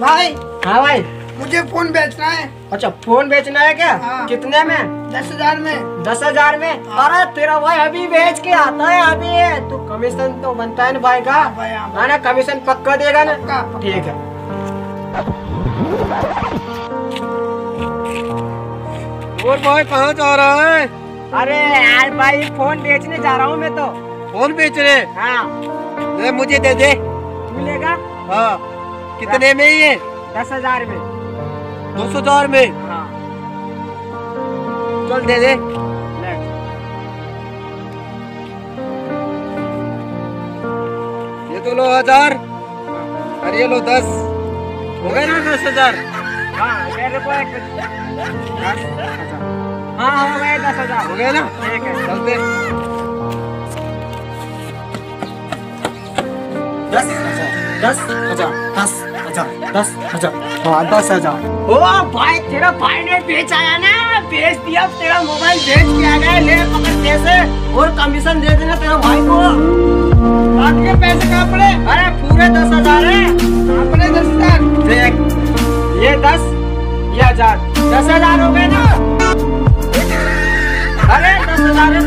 भाई। हाँ भाई। मुझे फ़ोन बेचना है। अच्छा फ़ोन बेचना है क्या? हाँ। कितने में? दस हज़ार में। दस हज़ार में? अरे तेरा भाई अभी बेच के आता है अभी। तू कमीशन तो बनता है ना भाई का? हाँ भाई, हाँ। है ना कमीशन पक्का देगा ना? पक्का, पक्का। ठीक है। और भाई कहाँ जा रहा है? अरे यार भाई फ़ोन बेचने जा रहा हूँ मैं तो। फ़ोन बेच रहे? हाँ। मुझे दे दे। तू लेगा हाँ। कितने में ये? दस हज़ार में। दो सौ हज़ार में? हाँ। चल दे दे। ये तो लो हज़ार और ये लो दस। हो गए ना दस हज़ार? हाँ हज़ार। हाँ हो गए दस हज़ार। हो गए ना? ठीक है। चलते दस हज़ार दस हज़ार दस। हज़ार दस हज़ार। हाँ दस हज़ार। ओ, भाई, तेरा भाई ने बेच आया ना बेच दिया, तेरा मोबाइल बेच आ गया, ले पकड़ पैसे और कमीशन दे देना तेरा भाई को। बाकी के पैसे कहाँ पड़े? अरे, पूरे दस हज़ार है। कहाँ पड़े दस हज़ार? देख, ये दस, ये हज़ार। दस हज़ार हो गए ना? अरे, दस हज़ार है